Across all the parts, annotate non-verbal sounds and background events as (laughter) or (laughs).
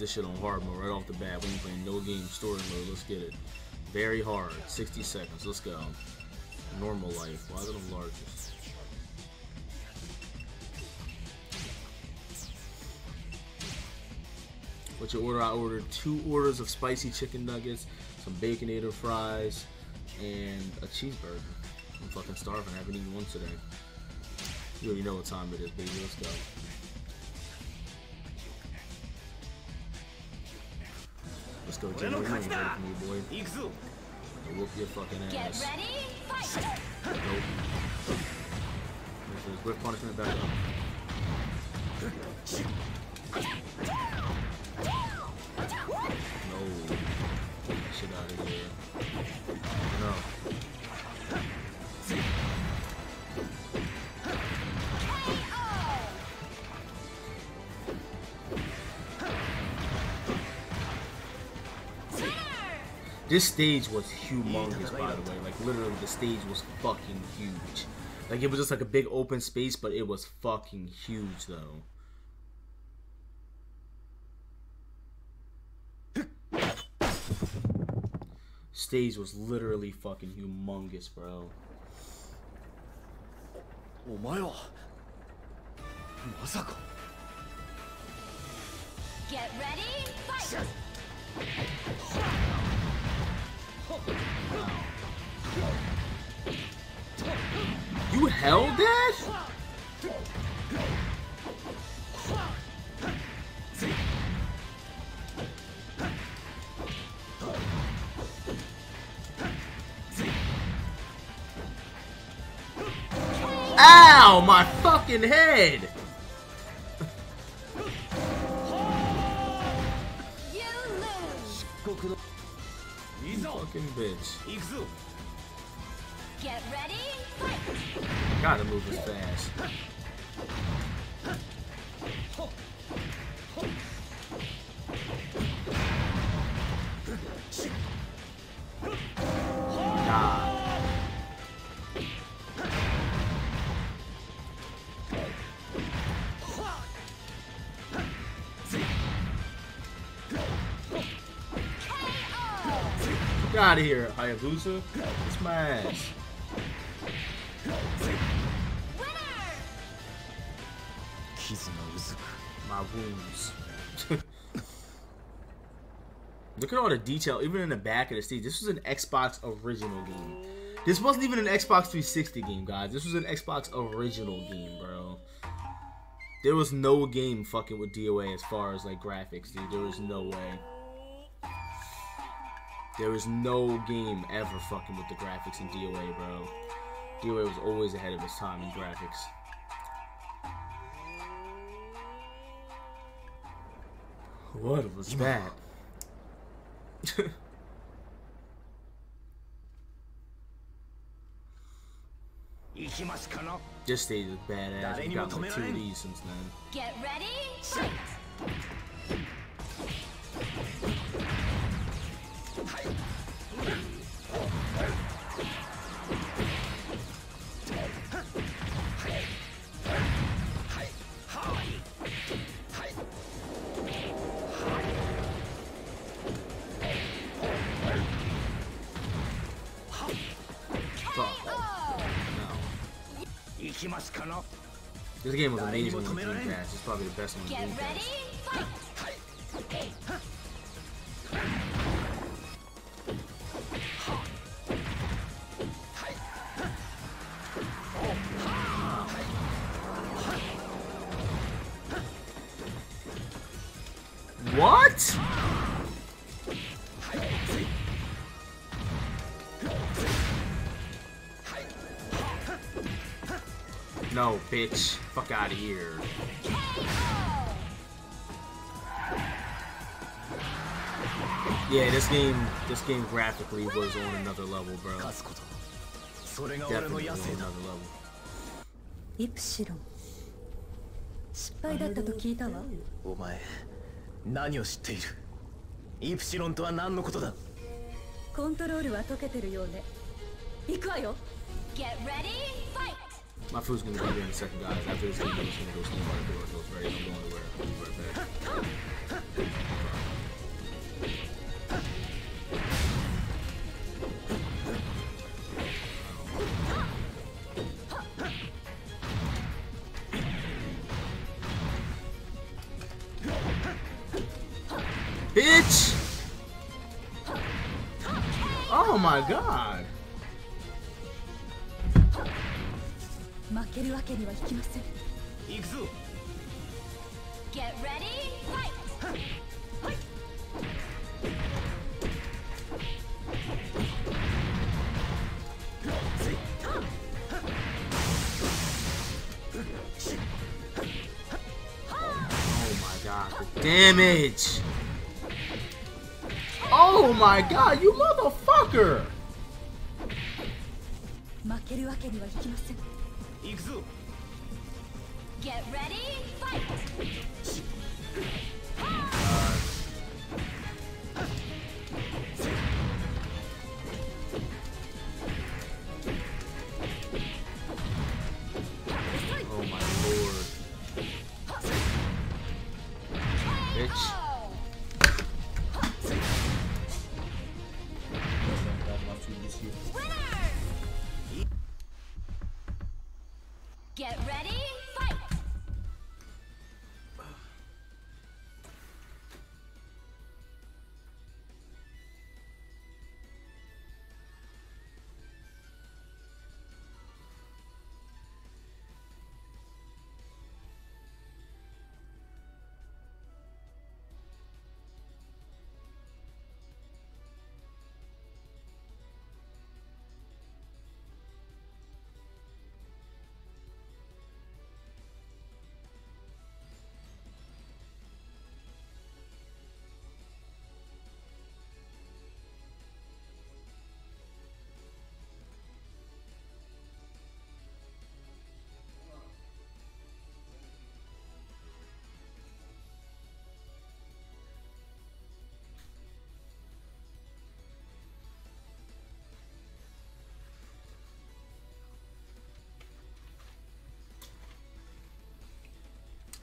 This shit on hard mode right off the bat. We ain't playing no game story mode. Let's get it. Very hard. 60 seconds. Let's go. Normal life. Why the largest? What you order? I ordered two orders of spicy chicken nuggets, some baconator fries, and a cheeseburger. I'm fucking starving. I haven't eaten one today. You already know what time it is, baby. Let's go. Let's go, Jimmy. Boy. I'll whoop your fucking ass. Get ready, fight! Nope. This is punishment back up. No. Get shit out of here. No. This stage was humongous, by the way. Like, literally, the stage was fucking huge. Like, it was just like a big open space, but it was fucking huge, though. Stage was literally fucking humongous, bro. Oh my oh. Get ready, fight! hell dash? Ow, my fucking head! you fucking bitch. Get ready? Gotta move as fast. Get out of here, Hayabusa. It's my ass. All the detail, even in the back of the stage. This was an Xbox original game. This wasn't even an Xbox 360 game, guys. This was an Xbox original game, bro. There was no game fucking with DOA as far as like graphics, dude. There was no way. There was no game ever fucking with the graphics in DOA, bro. DOA was always ahead of its time in graphics. What was that? This stage is badass. We got like two of these since then. Get ready, fight! Game was amazing on Dreamcast. It's probably the best one on Get ready! What? No, bitch. Fuck out of here. Yeah, this game, this game graphically was on another level, bro. 勝つことそれが俺の Definitely 野 on 生 another. イプシロン失敗だったと聞いたわお前何を知っているイプシロンとは何のことだコントロールは解けてるようね行くわよ Get ready, fight! My food's gonna be there in a second, guys. After this game, I'm just gonna go sleep the door, so it's ready. I'm going nowhere. I'll be right back. Bitch! Oh my god! 負けるわけにはいきません行くぞ Get ready, fight! Oh my god, the damage! Oh my god, you motherfucker! 負けるわけにはいきません行くぞ Get ready,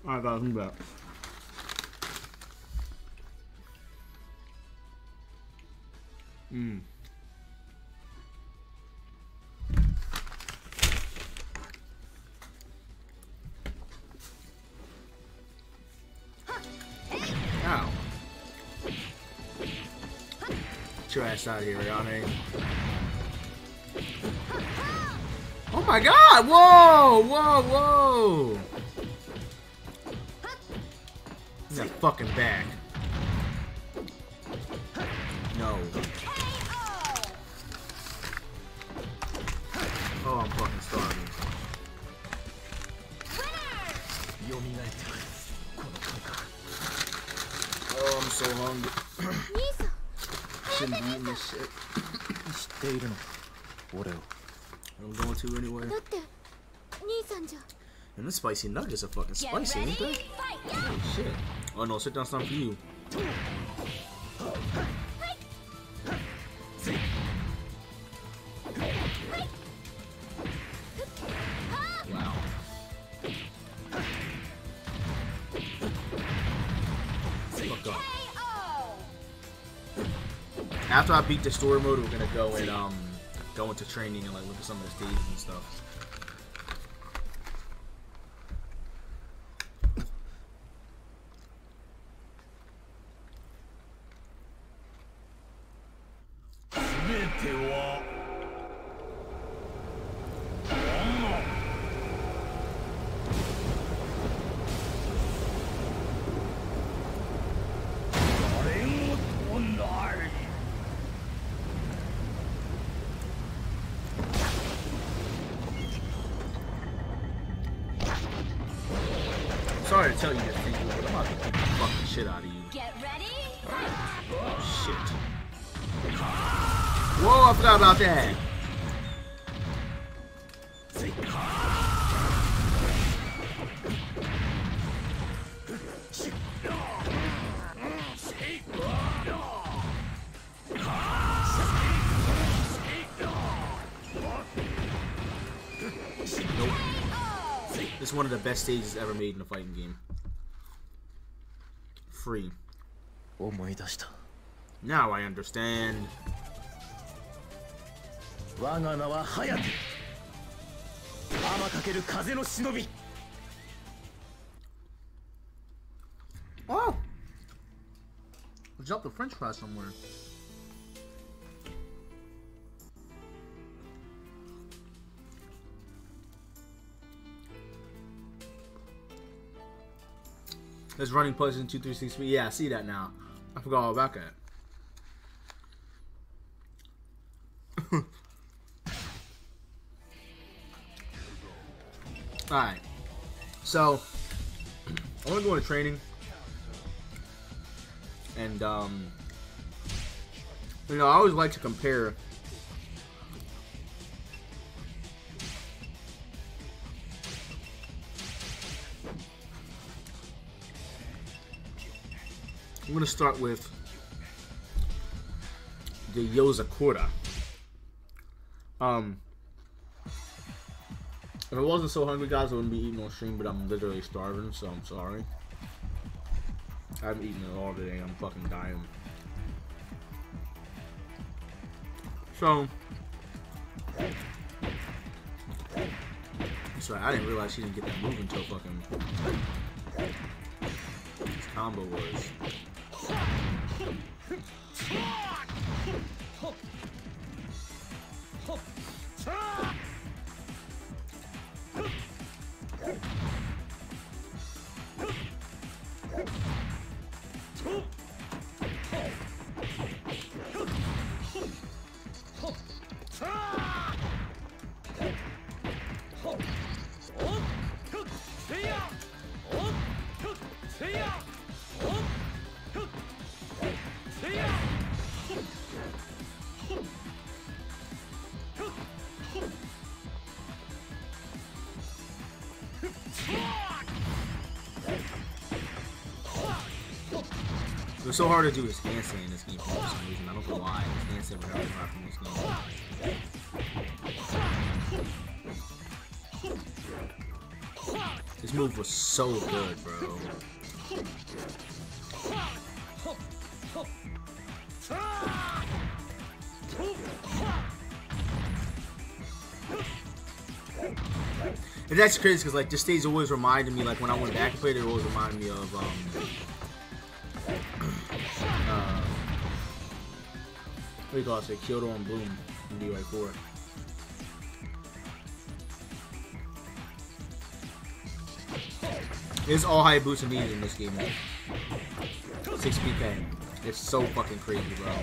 I bucks. Mmm. Ow. Get ass out of here, Rihanna. Oh my god! Whoa! Whoa! Whoa! fucking back. No. Oh, I'm fucking starving. Oh, I'm so hungry. (coughs) Shouldn't be this shit. I'm going to anyway. And the spicy nuggets are fucking spicy, ain't they? Oh shit. Oh no, sit down something for you. After I beat the story mode, we're gonna go and um go into training and like look at some of the stages and stuff. best stages ever made in a fighting game. Free. Now I understand. Oh! dropped the french fry somewhere. There's running plays in two three six three. Yeah, I see that now. I forgot all about that. (laughs) Alright. So I wanna go into training. And um you know, I always like to compare I'm gonna start with the Yozakura. Um, if I wasn't so hungry, guys, I wouldn't be eating on stream, but I'm literally starving, so I'm sorry. I haven't eaten at all today. I'm fucking dying. So, sorry, I didn't realize she didn't get that move until fucking combo was. So hard to do his handstand in this game for some reason. I don't know why. This game. This move was so good, bro. And that's crazy because like this stage always reminded me like when I went back and played it, it always reminded me of um you call it? Kyoto and Bloom in DY four. It's all and needed in this game. 6 PK. It's so fucking crazy, bro.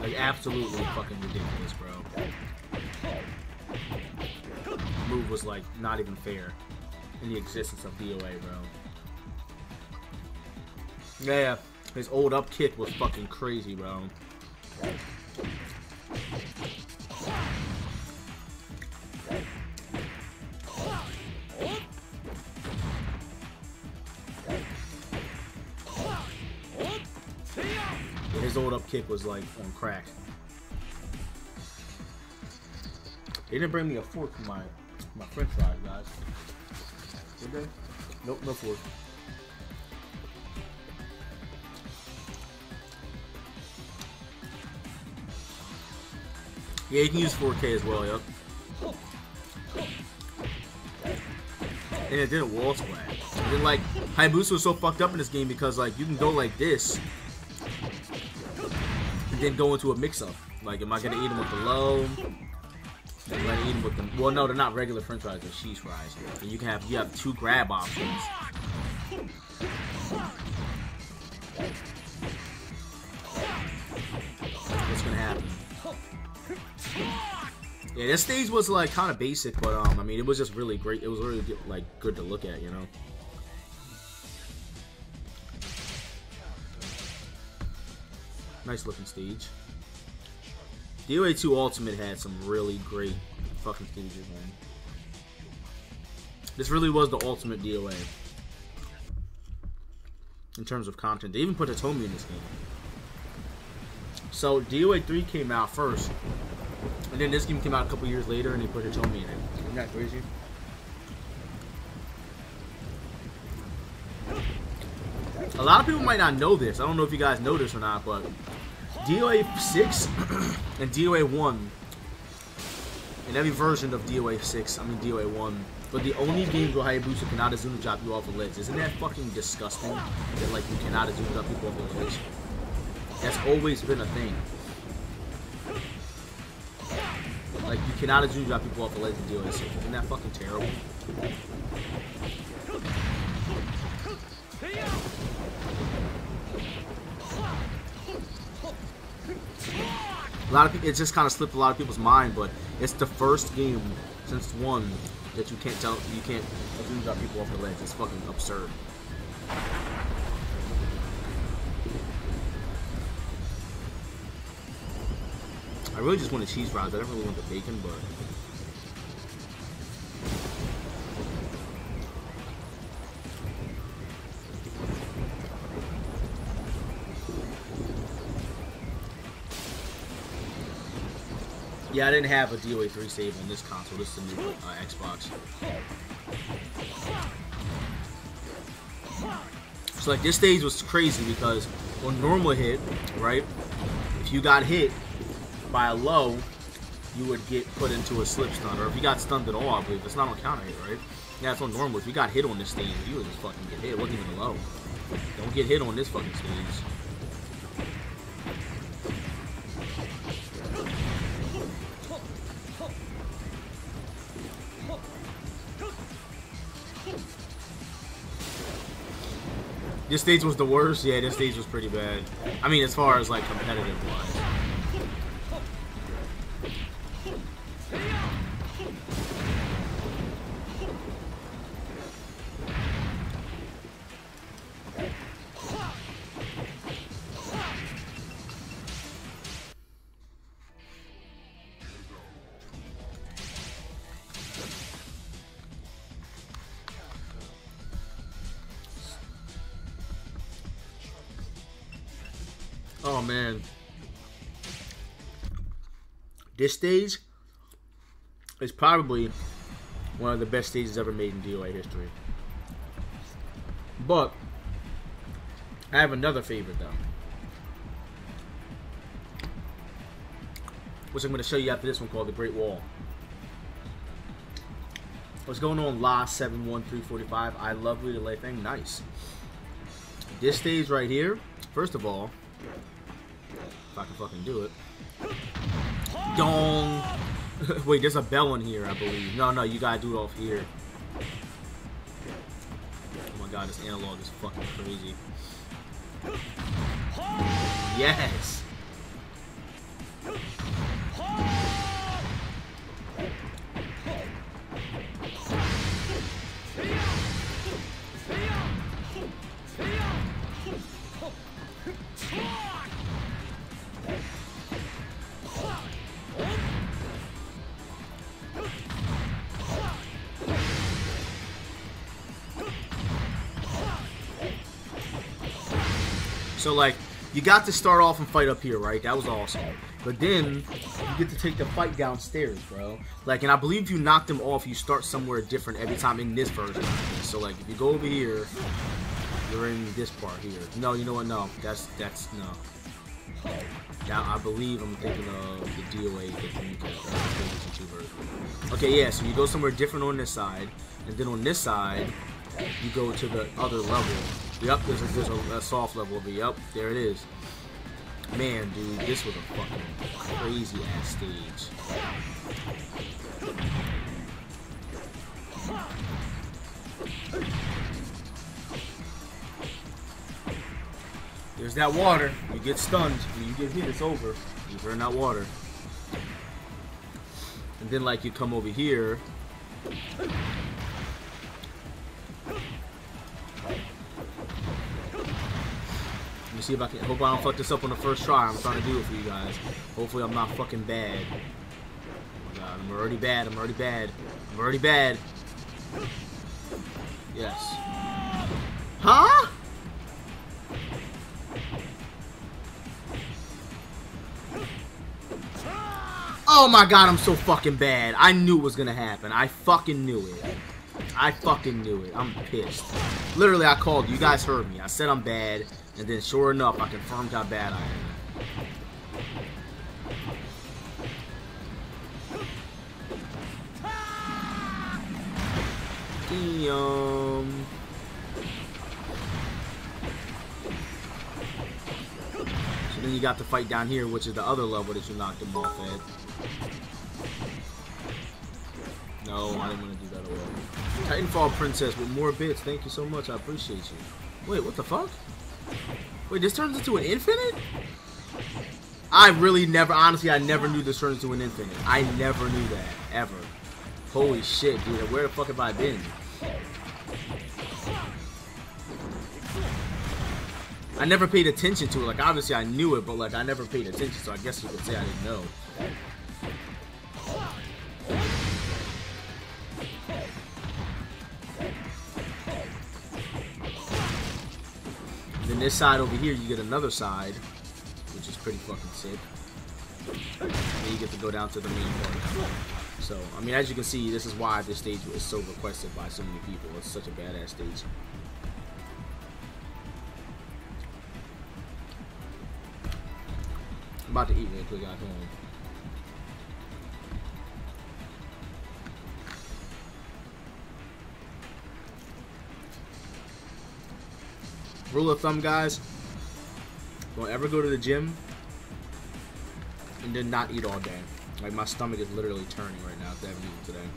Like absolutely fucking ridiculous, bro. Move was like not even fair in the existence of DOA, bro. Yeah, his old up kick was fucking crazy, bro. His old up kick was like on crack. They didn't bring me a fork for my my French fries, guys. Did they? Nope, no fork. Yeah, you can use 4K as well, yep. And it did a wall swag. And then, like, Hayabusa was so fucked up in this game because, like, you can go like this and then go into a mix-up. Like, am I gonna eat them with the low? Am I gonna eat them with the... Well, no, they're not regular french fries, they're cheese fries. And you can have, you have two grab options. Yeah, this stage was like kind of basic, but um, I mean, it was just really great. It was really good, like good to look at, you know. Nice looking stage. DOA 2 Ultimate had some really great fucking stages, man. This really was the ultimate DOA in terms of content. They even put Hitomi in this game. So DOA 3 came out first, and then this game came out a couple years later, and they put Hitomi in it. Isn't that crazy? A lot of people might not know this. I don't know if you guys know this or not, but DOA 6 (clears throat) and DOA 1, in every version of DOA 6, I mean DOA 1, but the only games where Hayabusa cannot Izuna drop you off a ledge. Isn't that fucking disgusting? That like you cannot Izuna drop people off a ledge. That's always been a thing. Like you cannot assume drop people off the ledge and deal with it. Isn't that fucking terrible? A lot of people, it just kind of slipped a lot of people's mind, but it's the first game since one that you can't tell, you can't assume drop people off the ledge. It's fucking absurd. I really just want the cheese fries. I don't really want the bacon, but yeah, I didn't have a DOA 3 save on this console. This is the new uh, Xbox. So like this stage was crazy because on normal hit, right? If you got hit by a low, you would get put into a slip stun, or if you got stunned at all, I believe it's not on counter hit, right? Yeah, it's on normal. If you got hit on this stage, you would just fucking get hit. It wasn't even low. Don't get hit on this fucking stage. This stage was the worst. Yeah, this stage was pretty bad. I mean, as far as like competitive This stage is probably one of the best stages ever made in DOA history. But I have another favorite though. Which I'm going to show you after this one called The Great Wall. What's going on, La 71345? I love the delay thing. Nice. This stage right here, first of all, if I can fucking do it. Dong! (laughs) Wait, there's a bell in here, I believe. No, no, you gotta do it off here. Oh my god, this analog is fucking crazy. Yes! So like, you got to start off and fight up here, right? That was awesome. But then you get to take the fight downstairs, bro. Like, and I believe you knock them off, you start somewhere different every time in this version. So like, if you go over here, you're in this part here. No, you know what? No, that's that's no. Now I believe I'm thinking of the DOA 15. Okay, yeah. So you go somewhere different on this side, and then on this side, you go to the other level. Yep, there's a, there's a, a soft level over. Yep, there it is. Man, dude, this was a fucking crazy ass stage. There's that water. You get stunned. When you get hit, it's over. You burn that water. And then, like, you come over here. See if I can. Hope I don't fuck this up on the first try. I'm trying to do it for you guys. Hopefully, I'm not fucking bad. Oh god, I'm already bad. I'm already bad. I'm already bad. Yes. Huh? Oh my god, I'm so fucking bad. I knew it was gonna happen. I fucking knew it. I fucking knew it. I'm pissed. Literally, I called you. You guys heard me. I said I'm bad, and then sure enough, I confirmed how bad I am. Damn. So then you got the fight down here, which is the other level that you knocked him off at. No, I didn't want to do that away. Titanfall Princess with more bits. Thank you so much. I appreciate you. Wait, what the fuck? Wait, this turns into an infinite? I really never, honestly, I never knew this turns into an infinite. I never knew that, ever. Holy shit, dude. Where the fuck have I been? I never paid attention to it. Like, obviously I knew it, but like, I never paid attention, so I guess you could say I didn't know. Then this side over here, you get another side, which is pretty fucking sick. And you get to go down to the main part. So, I mean, as you can see, this is why this stage is so requested by so many people. It's such a badass stage. I'm about to eat real quick, guys. Hold Rule of thumb, guys. Don't ever go to the gym and then not eat all day. Like my stomach is literally turning right now having eaten today.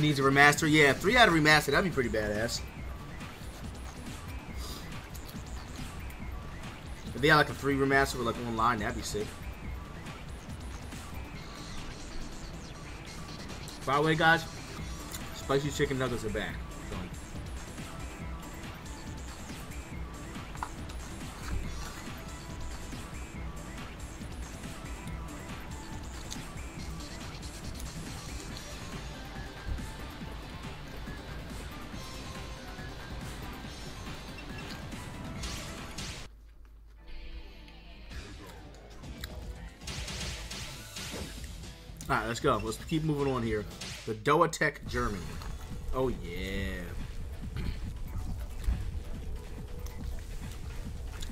Three needs a remaster. Yeah, three out of remaster. That'd be pretty badass. If they had like a three remaster with like online, that'd be sick. By the way, guys, spicy chicken nuggets are back. Let's go. Let's keep moving on here. The DOATEC Germany. Oh, yeah.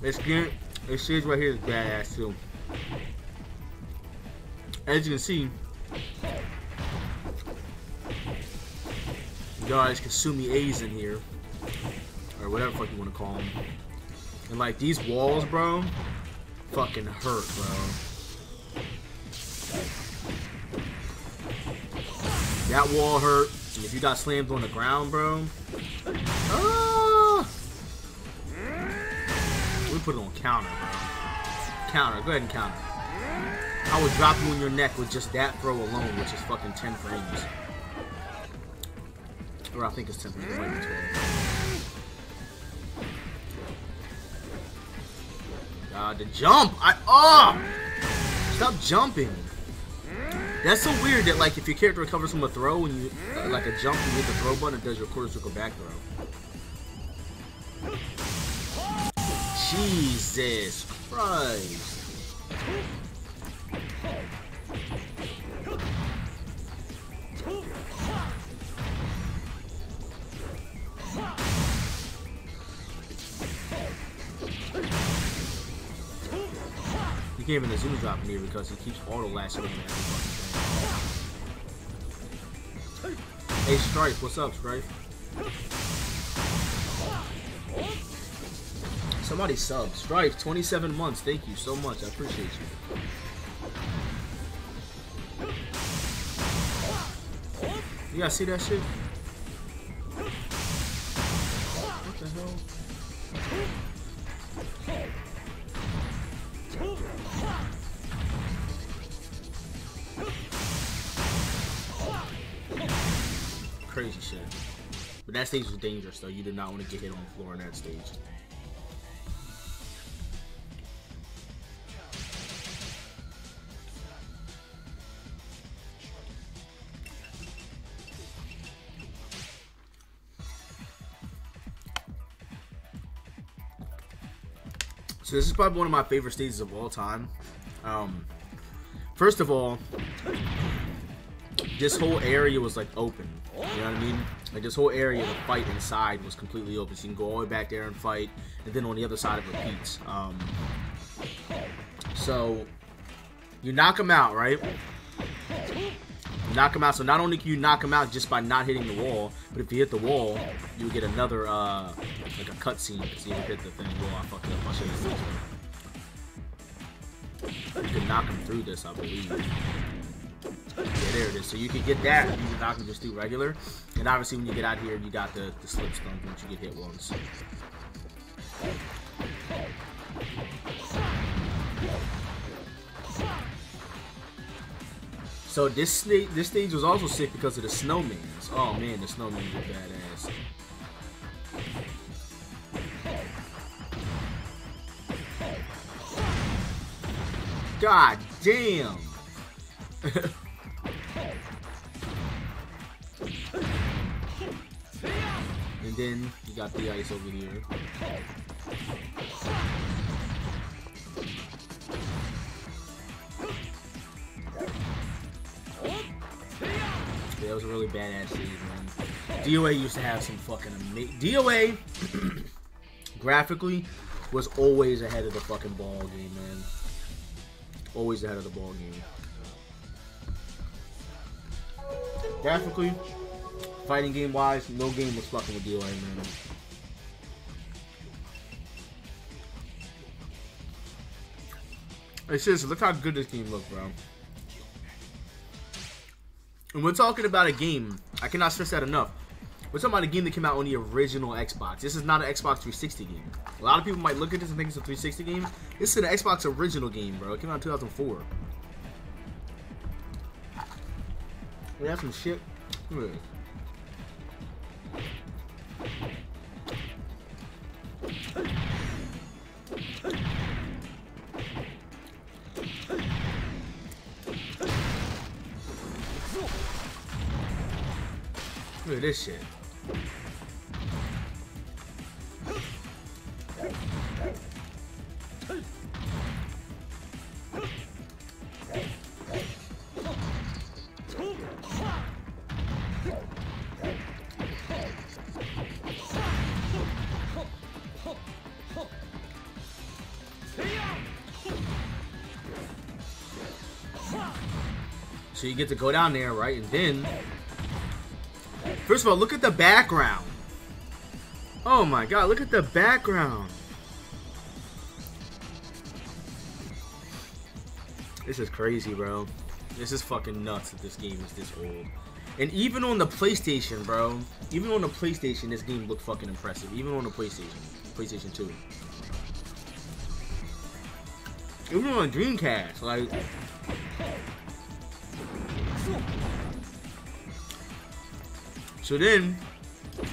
This game, this series right here is badass, too. As you can see, guys Kasumi A's in here. Or whatever fuck you want to call them. And, like, these walls, bro, fucking hurt, bro. That wall hurt. And if you got slammed on the ground, bro. Ah! We put it on counter, bro. Counter. Go ahead and counter. I would drop you in your neck with just that throw alone, which is fucking 10 frames. Or I think it's 10 frames. It might be 12. God, the jump! I oh! Stop jumping. That's so weird that like if your character recovers from a throw and you uh, like a jump, you hit the throw button, it does your quarter circle back throw. Jesus Christ. You can't even zoom drop me because he keeps auto lashing at me Hey Strife, what's up, Strife? Somebody sub. Strife, 27 months. Thank you so much. I appreciate you. You guys see that shit? That stage is dangerous, though. You do not want to get hit on the floor in that stage. So this is probably one of my favorite stages of all time. Um, first of all, this whole area was like open. You know what I mean? Like this whole area, the fight inside was completely open. So you can go all the way back there and fight, and then on the other side it repeats. Um, so you knock him out, right? You knock him out. So not only can you knock him out just by not hitting the wall, but if you hit the wall, you get another uh, like a cutscene because you hit the thing. I fucked up. Show you this. You can knock him through this, I believe. Yeah, there it is. So you can get that, you can knock him just through regular. And obviously, when you get out here, you got the, the slip stun once you get hit once. So this this stage was also sick because of the snowmans. Oh man, the snowmans are badass. God damn. (laughs) then you got the ice over here. That was a really badass season, man. DOA used to have some fucking amazing. DOA, (clears throat) graphically, was always ahead of the fucking ball game, man. Always ahead of the ball game. Graphically, fighting game wise, no game was fucking with DOA, man. Hey, seriously, look how good this game looks, bro. And we're talking about a game, I cannot stress that enough. We're talking about a game that came out on the original Xbox. This is not an Xbox 360 game. A lot of people might look at this and think it's a 360 game. This is an Xbox original game, bro. It came out in 2004. We have some shit. This. Shit. So you get to go down there, right? And then First of all, look at the background. Oh my god, look at the background. This is crazy, bro. This is fucking nuts that this game is this old. And even on the PlayStation, bro, even on the PlayStation, this game looked fucking impressive. Even on the PlayStation, PlayStation 2. Even on Dreamcast, like... So then, you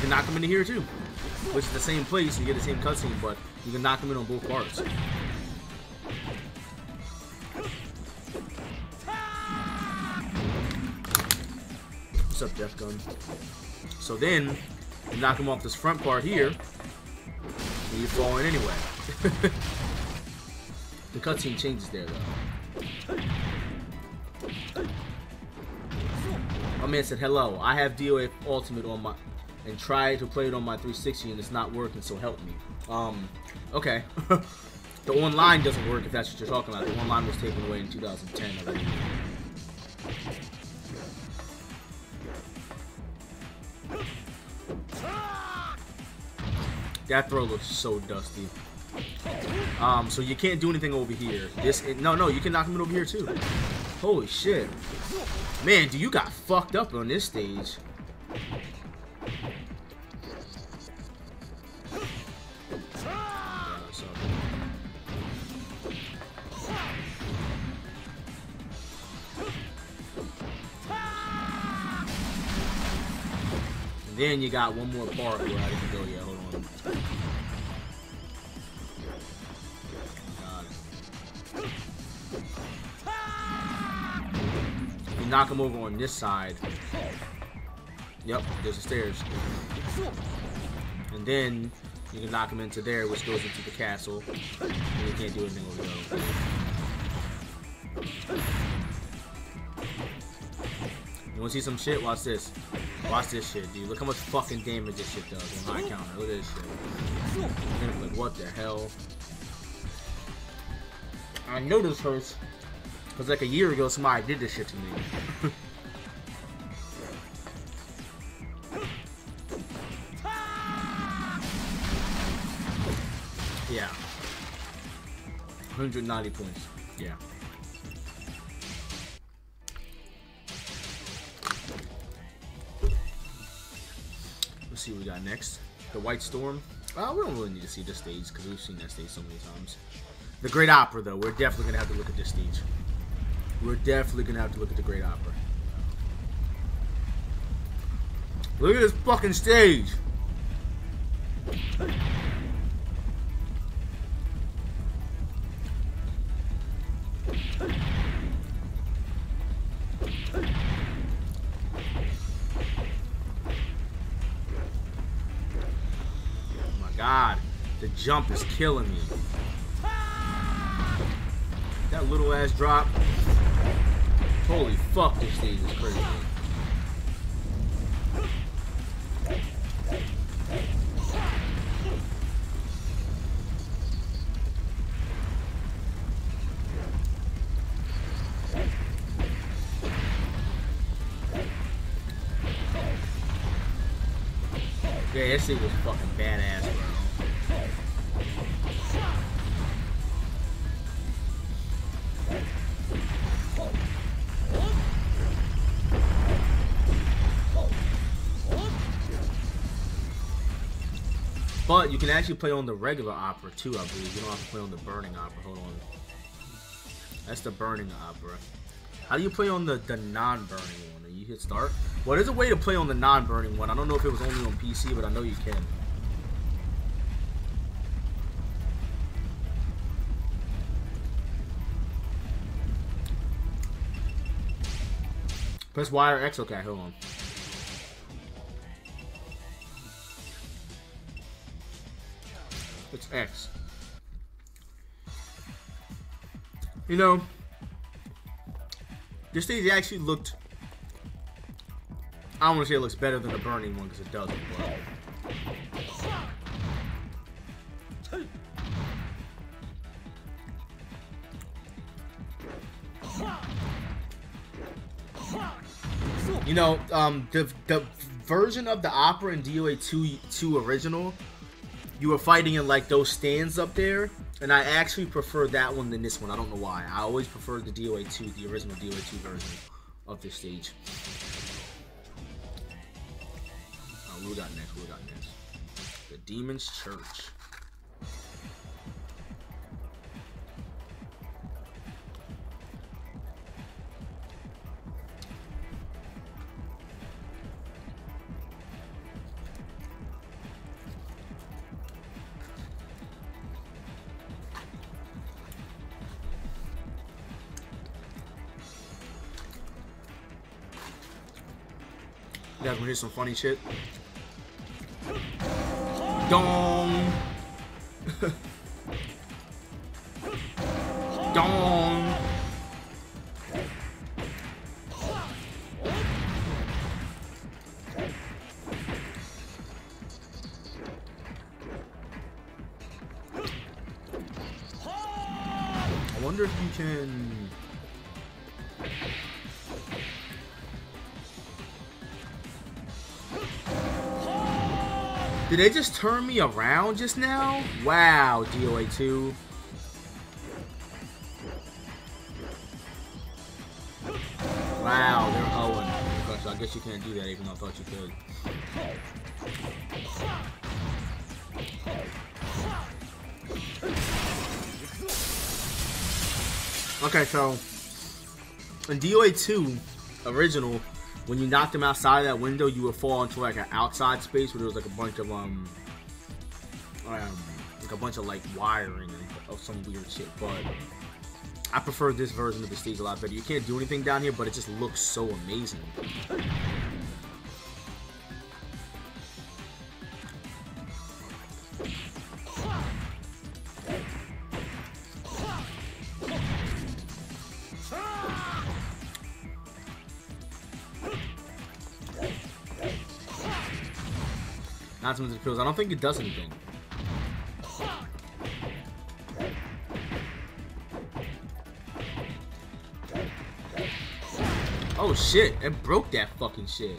can knock them into here too, which is the same place. You get the same cutscene, but you can knock them in on both parts. What's up, Jeff Gun? So then, you knock him off this front part here, and you're falling anyway. (laughs) the cutscene changes there, though. Man said, hello, I have DOA Ultimate on my, and tried to play it on my 360 and it's not working, so help me. Um, okay. (laughs) the online doesn't work if that's what you're talking about. The online was taken away in 2010 already. That throw looks so dusty. Um, so you can't do anything over here. This, no, no, you can knock him over here too. Holy shit. Man, dude, you got fucked up on this stage. Then you got one more part where I didn't go yet. Knock him over on this side. Yep, there's the stairs. And then you can knock him into there, which goes into the castle. And you can't do anything over there. You wanna see some shit? Watch this. Watch this shit, dude. Look how much fucking damage this shit does on my counter. Look at this shit. Like, what the hell? I know this hurts. Cause like a year ago somebody did this shit to me. (laughs) yeah. 190 points. Yeah. Let's see what we got next. The White Storm. Well, we don't really need to see this stage because we've seen that stage so many times. The Great Opera, though, we're definitely gonna have to look at this stage. We're definitely gonna have to look at the Great Opera. Look at this fucking stage. Oh my god, the jump is killing me. That little ass drop. Holy fuck, this stage is crazy. Yeah, that shit was fucking badass, But you can actually play on the regular opera too, I believe. You don't have to play on the burning opera. Hold on. That's the burning opera. How do you play on the, the non-burning one? You hit start? Well, there's a way to play on the non-burning one. I don't know if it was only on PC, but I know you can. Press Y or X? Okay, hold on. X. You know, this stage actually looked. I want to say it looks better than the burning one because it doesn't. But you know, um, the the version of the opera in DOA two two original, you were fighting in like those stands up there, and I actually prefer that one than this one. I don't know why. I always prefer the DOA two, the original DOA two version of this stage. Uh, we got next? We got next? The Demon's Church. Hear some funny shit? Dong. (laughs) Dong. I wonder if you can. Did they just turn me around just now? Wow, DOA 2. Wow, they're Owen. Okay, so I guess you can't do that even though I thought you could. Okay, so in DOA 2 original, when you knocked him outside of that window, you would fall into like an outside space where there was like a bunch of um, um like a bunch of like wiring of some weird shit. But I prefer this version of the stage a lot better. You can't do anything down here, but it just looks so amazing. Kills. I don't think it does anything. Oh shit, it broke that fucking shit.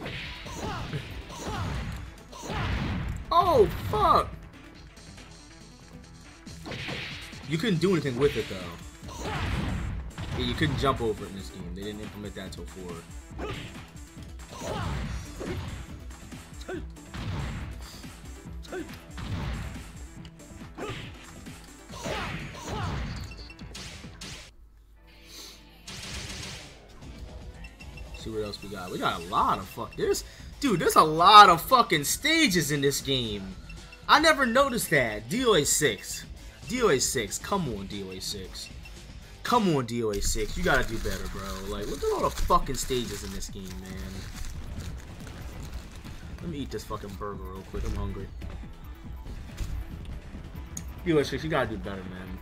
Oh fuck! You couldn't do anything with it though. Yeah, you couldn't jump over it in this game. They didn't implement that until 4. See what else we got. We got a lot of fuck. There's, dude, there's a lot of fucking stages in this game. I never noticed that. DOA 6. DOA 6. Come on, DOA 6. Come on, DOA 6. You gotta do better, bro. Like, look at all the fucking stages in this game, man. Let me eat this fucking burger real quick. I'm hungry. DOA 6, you gotta do better, man.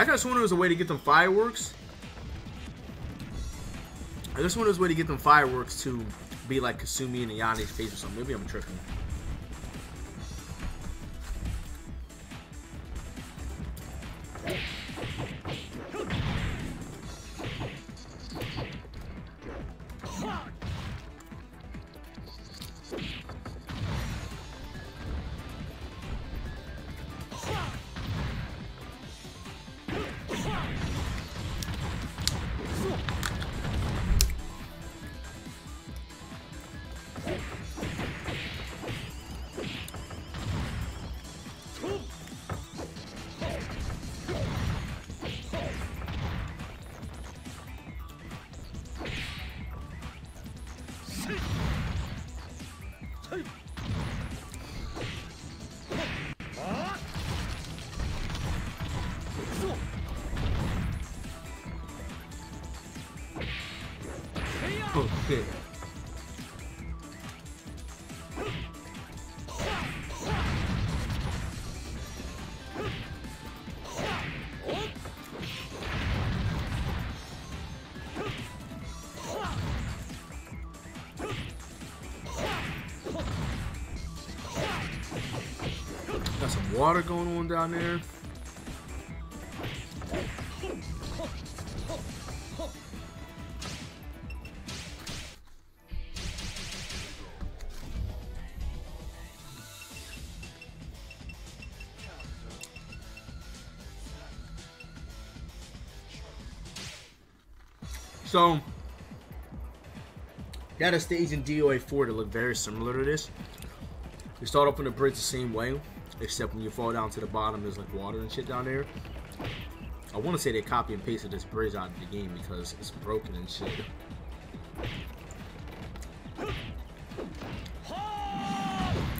I just wonder was a way to get them fireworks. I just wonder was a way to get them fireworks to be like Kasumi and Ayane's face or something. Maybe I'm tripping. Got some water going on down there. So, got a stage in DOA 4 that look very similar to this. You start off on the bridge the same way, except when you fall down to the bottom, there's like water and shit down there. I want to say they copy and pasted this bridge out of the game because it's broken and shit.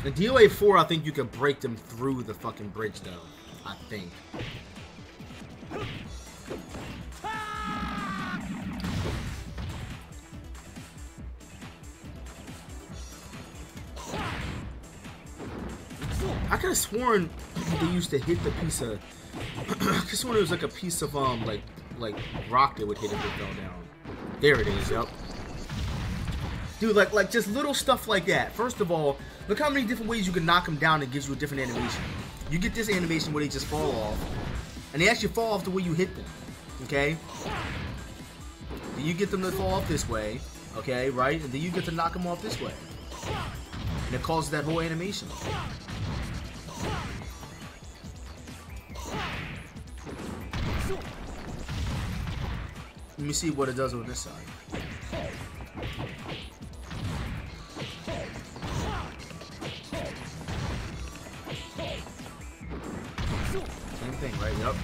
In DOA 4, I think you can break them through the fucking bridge though. I think. Sworn they used to hit the piece of. (clears throat) I could sworn it was like a piece of um like like rock that would hit if it fell down. There it is. Yep. Dude, like like just little stuff like that. First of all, look how many different ways you can knock them down and gives you a different animation. You get this animation where they just fall off, and they actually fall off the way you hit them. Okay. Then you get them to fall off this way. Okay, right, and then you get to knock them off this way, and it causes that whole animation. Let me see what it does on this side. Same thing, right? Yep.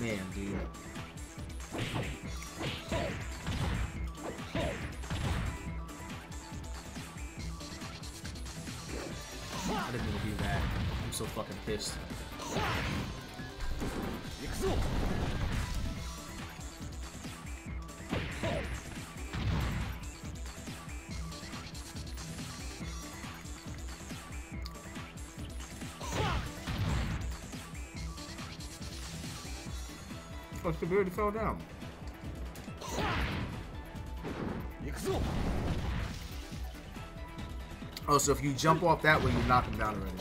Man, dude. I didn't mean to do that. I'm so fucking pissed. already fell down. Oh, so if you jump off that way, you knock him down already.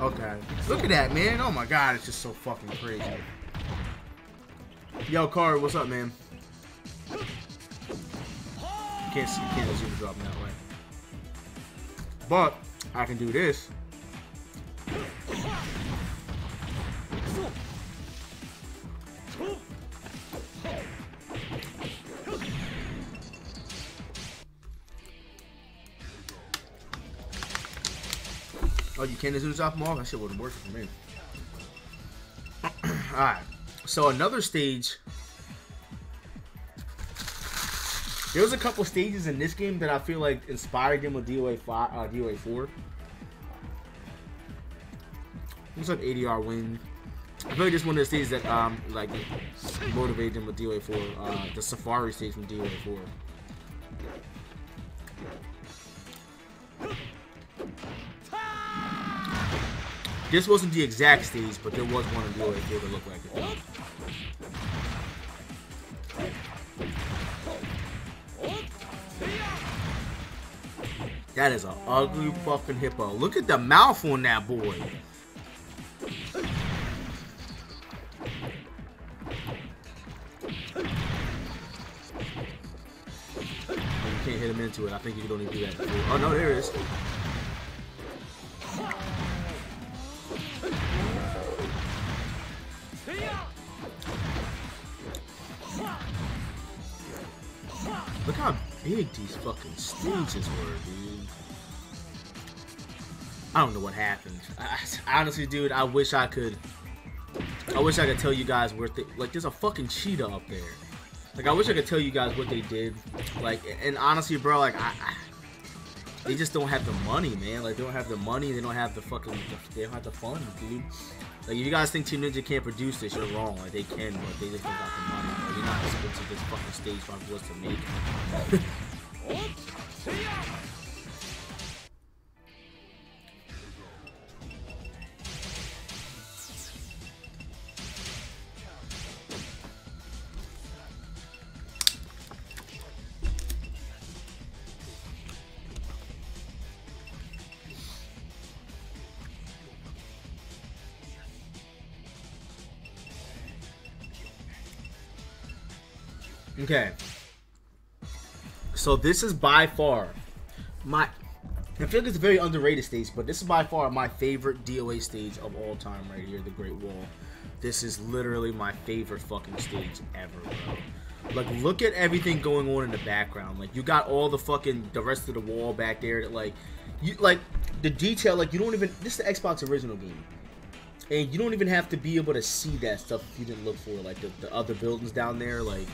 Okay. Look at that, man. Oh my god, it's just so fucking crazy. Yo, Card, what's up, man? You can't see, you can't zoom drop that way. But, I can do this. Oh, you can't zoom drop them off? That shit wouldn't work for me. (clears throat) Alright. So another stage. There was a couple stages in this game that I feel like inspired them with DOA five, uh, DOA four. Looks like ADR win. I feel like this one of the stages that um like motivated them with DOA four. Uh, the Safari stage from DOA four. This wasn't the exact stage, but there was one in DOA four that looked like it. That is an ugly fucking hippo. Look at the mouth on that boy. Oh, you can't hit him into it. I think you can only do that. Oh no, there is. Fucking stages were, dude. I don't know what happened. I, honestly, dude, I wish I could. I wish I could tell you guys where. Th like, there's a fucking cheetah up there. Like, I wish I could tell you guys what they did. Like, and honestly, bro, like, I, I they just don't have the money, man. Like, they don't have the money. They don't have the fucking. They don't have the funds, dude. Like, if you guys think Team Ninja can't produce this, you're wrong. Like, they can, but they just don't got the money. Like, you're not expensive this fucking stage five was to make. (laughs) Okay. So this is by far my. I feel like it's a very underrated stage, but this is by far my favorite DOA stage of all time, right here, the Great Wall. This is literally my favorite fucking stage ever. Like, look at everything going on in the background. Like, you got all the fucking the rest of the wall back there. That like, you like the detail. Like, you don't even. This is the Xbox original game, and you don't even have to be able to see that stuff if you didn't look for it. Like the, the other buildings down there, like.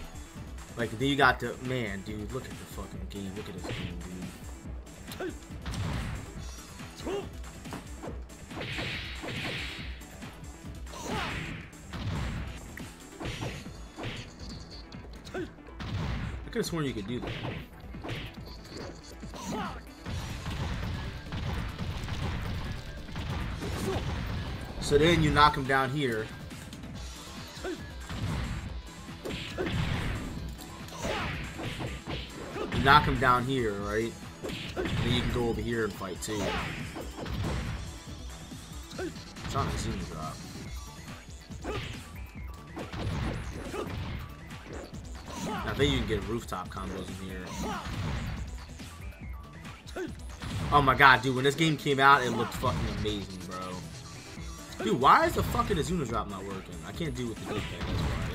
Like then you got the man, dude. Look at the fucking game. Look at this game, dude. I could have sworn you could do that. So then you knock him down here. Knock him down here, right? And then you can go over here and fight too. It's on a zoom drop. I think you can get rooftop combos in here. Oh my god, dude, when this game came out, it looked fucking amazing, bro. Dude, why is the fucking Izuna drop not working? I can't do it with the D-pad, that's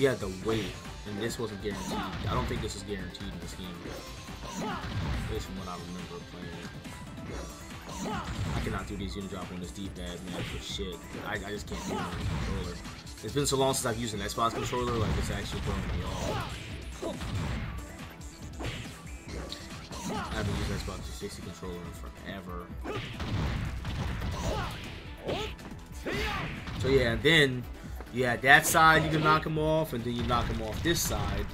Yeah, to wait, And this wasn't guaranteed. I don't think this is guaranteed in this game. At least from what I remember playing. I cannot do these unit drop on this D-pad, man, for shit. I, I just can't do it on the controller. It's been so long since I've used an Xbox controller, like it's actually throwing me off. I haven't used Xbox 360 controller in forever. So yeah, then yeah, that side you can knock him off, and then you knock him off this side.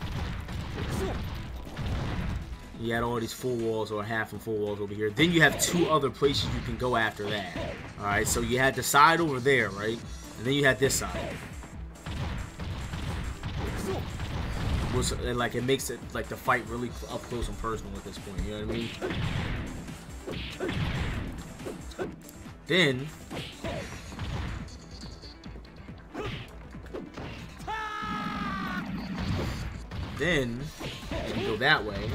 You had all these full walls or half and full walls over here. Then you have two other places you can go after that. Alright, so you had the side over there, right? And then you had this side. Like it makes it like the fight really up close and personal at this point, you know what I mean? Then Then you go that way.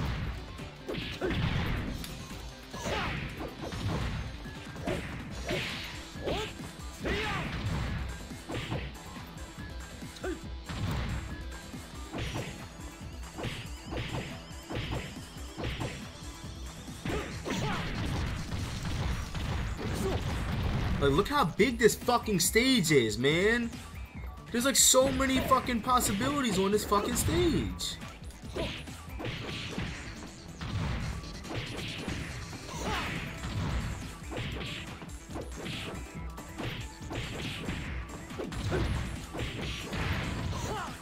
Like, look how big this fucking stage is, man. There's like so many fucking possibilities on this fucking stage.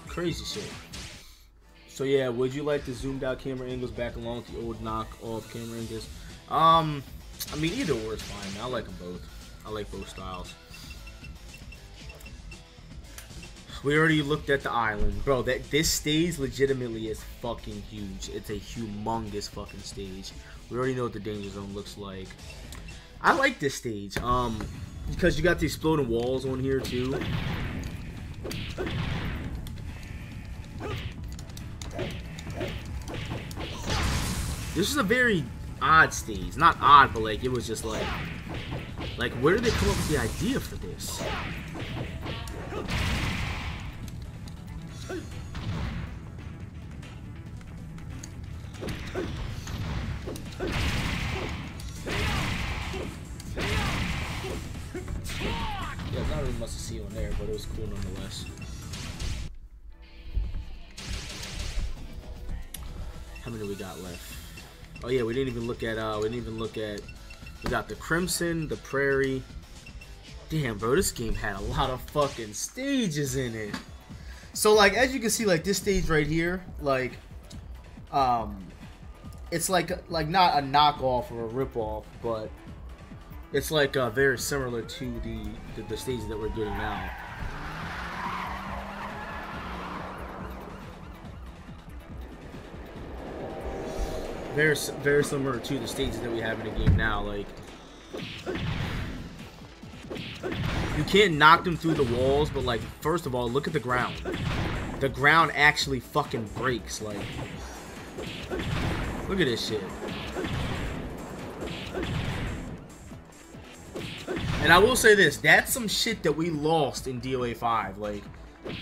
Crazy shit. So yeah, would you like the zoomed out camera angles back along with the old knock off camera angles? Um, I mean either or is fine. I like them both. I like both styles. We already looked at the island, bro. That this stage legitimately is fucking huge. It's a humongous fucking stage. We already know what the danger zone looks like. I like this stage, um, because you got the exploding walls on here too. This is a very odd stage. Not odd, but like it was just like, like where did they come up with the idea for this? Got left? Oh yeah, we didn't even look at uh we didn't even look at we got the Crimson, the Prairie. Damn bro, this game had a lot of fucking stages in it. So like as you can see like this stage right here, like um it's like like not a knockoff or a ripoff, but it's like uh, very similar to the, the the stages that we're doing now. Very very similar to the stages that we have in the game now. Like you can't knock them through the walls, but like first of all, look at the ground. The ground actually fucking breaks. Like look at this shit. And I will say this, that's some shit that we lost in DOA 5. Like,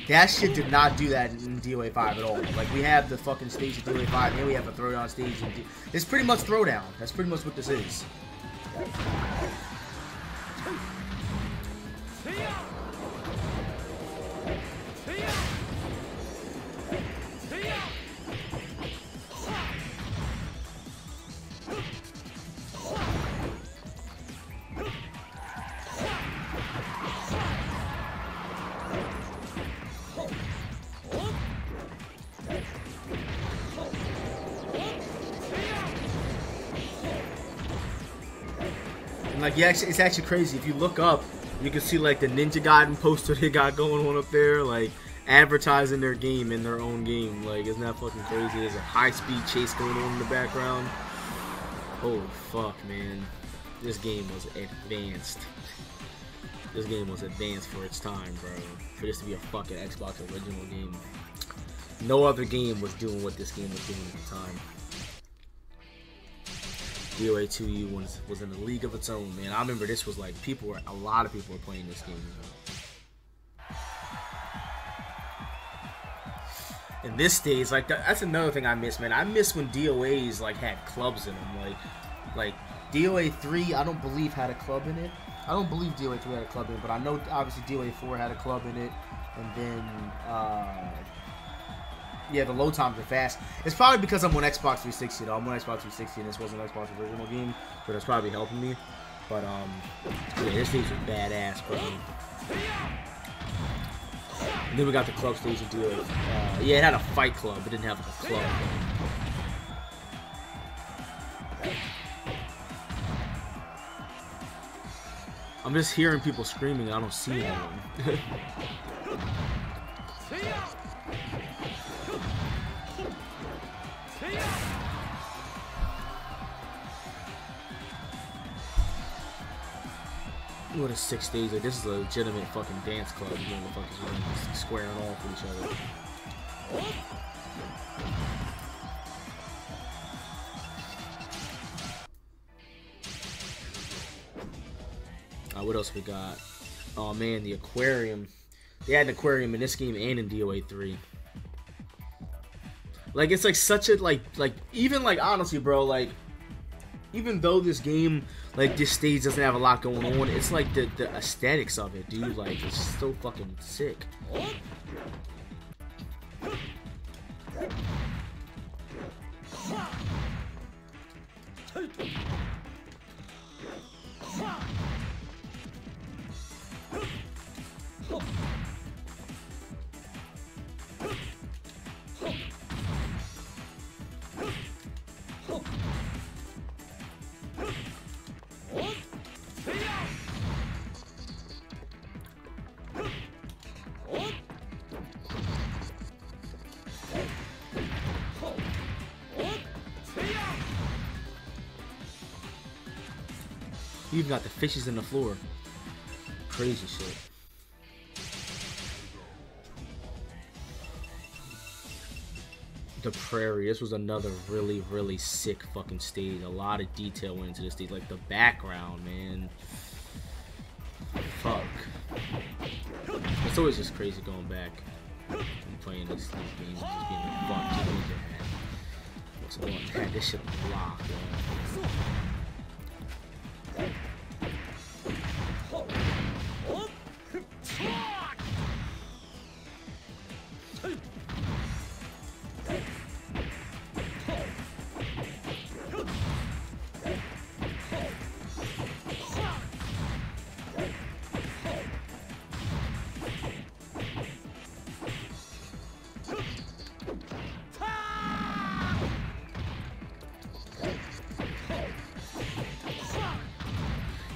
that shit did not do that in DOA 5 at all. Like, we have the fucking stage of DOA 5, and we have a throwdown stage. In D it's pretty much throwdown. That's pretty much what this is. Actually, it's actually crazy. If you look up, you can see like the Ninja Gaiden poster they got going on up there, like advertising their game in their own game. Like, isn't that fucking crazy? There's a high-speed chase going on in the background. Holy fuck, man! This game was advanced. This game was advanced for its time, bro. For this to be a fucking Xbox original game. No other game was doing what this game was doing at the time. DOA 2U was was in a league of its own, man. I remember this was like people were a lot of people were playing this game. And this stage, like that's another thing I miss, man. I miss when DOAs like had clubs in them, like like DOA 3. I don't believe had a club in it. I don't believe DOA 3 had a club in it, but I know obviously DOA 4 had a club in it, and then. uh yeah, the load times are fast. It's probably because I'm on Xbox 360 though. I'm on Xbox 360 and this wasn't an Xbox original game, but it's probably helping me. But um, yeah, this stage is badass, bro. And then we got the club stage to do it. Uh, yeah, it had a fight club. It didn't have a club. I'm just hearing people screaming. I don't see anyone. (laughs) what a six days. Like this is a legitimate fucking dance club. You know, squaring off with each other. Uh, what else we got? Oh man, the aquarium. They had an aquarium in this game and in DOA three. Like it's like such a like like even like honestly, bro, like even though this game like this stage doesn't have a lot going on, it's like the the aesthetics of it, dude. Like it's so fucking sick. Even got the fishes in the floor. Crazy shit. The prairie. This was another really, really sick fucking stage. A lot of detail went into this stage. Like the background, man. Fuck. It's always just crazy going back and playing this, these games just being what's going on? This shit blocked, man.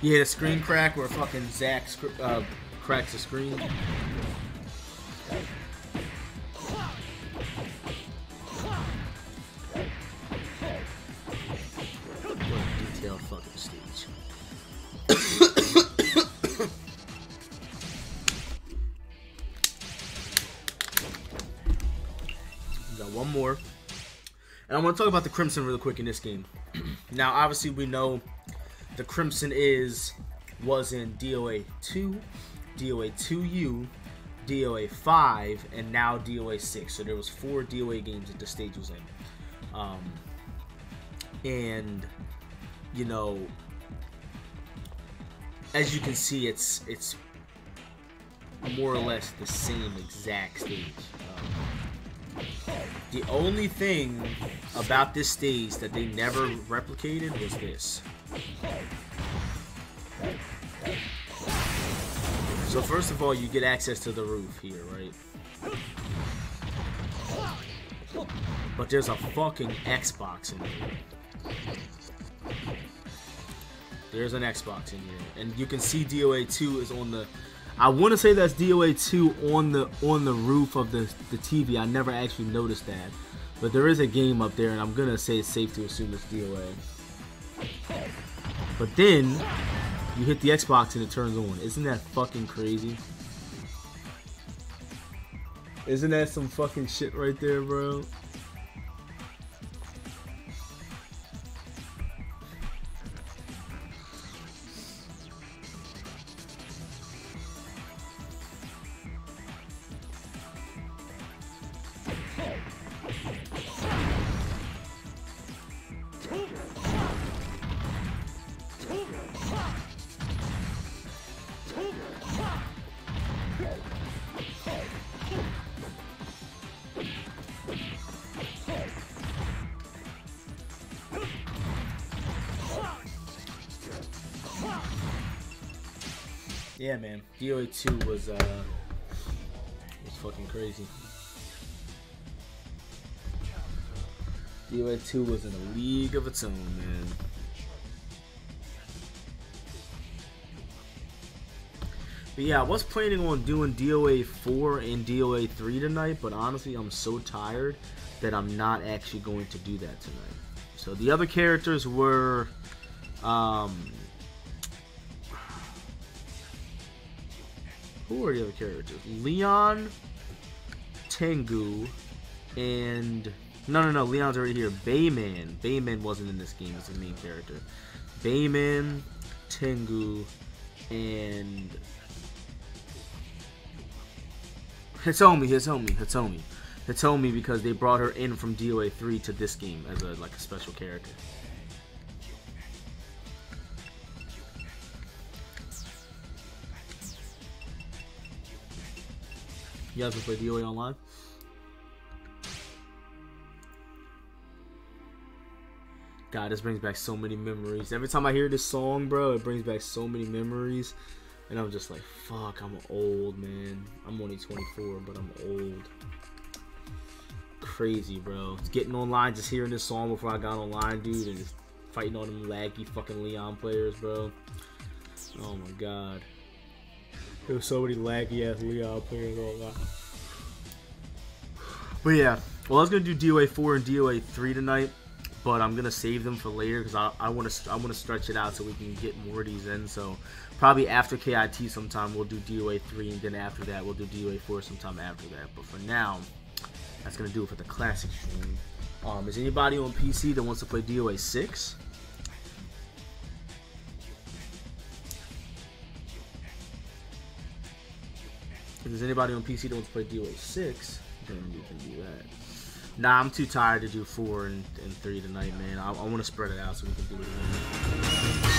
Yeah, the screen crack where fucking Zack sc- uh, cracks the screen. (coughs) One more. And I want to talk about the Crimson real quick in this game. (clears throat) now, obviously, we know the Crimson is was in DOA 2, DOA 2U, DOA 5, and now DOA 6. So there was four DOA games that the stage was in. Um, and you know, as you can see, it's it's more or less the same exact stage. Um, the only thing about this stage that they never replicated was this. So first of all, you get access to the roof here, right? But there's a fucking Xbox in here. There's an Xbox in here, and you can see DOA 2 is on the. I want to say that's DOA 2 on the on the roof of the the TV. I never actually noticed that, but there is a game up there, and I'm gonna say it's safe to assume it's DOA. But then you hit the Xbox and it turns on. Isn't that fucking crazy? Isn't that some fucking shit right there, bro? 2 was in a league of its own, man. But yeah, I was planning on doing DOA 4 and DOA 3 tonight, but honestly, I'm so tired that I'm not actually going to do that tonight. So the other characters were, um, who are the other characters? Leon, Tengu, and no, no, no. Leon's already here. Bayman. Bayman wasn't in this game as the main character. Bayman, Tengu, and Hitomi. Hitomi. Hitomi. Hitomi because they brought her in from DOA 3 to this game as a like a special character. You guys to play DOA online? God, this brings back so many memories. Every time I hear this song, bro, it brings back so many memories. And I'm just like, fuck, I'm old, man. I'm only 24, but I'm old. Crazy, bro. Getting online, just hearing this song before I got online, dude, and just fighting all them laggy fucking Leon players, bro. Oh my god. There was so many laggy ass Leon players, god. But yeah, well, I was gonna do DOA 4 and DOA 3 tonight but I'm gonna save them for later because I, I want to I want to stretch it out so we can get more of these in. So probably after KIT sometime we'll do DOA three, and then after that we'll do DOA four sometime after that. But for now, that's gonna do it for the classic stream. Um, is anybody on PC that wants to play DOA six? If there's anybody on PC that wants to play DOA six, then we can do that. Nah, I'm too tired to do four and, and three tonight, man. I, I want to spread it out so we can do it.